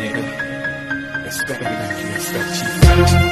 nigga. Respect it, I can expect you.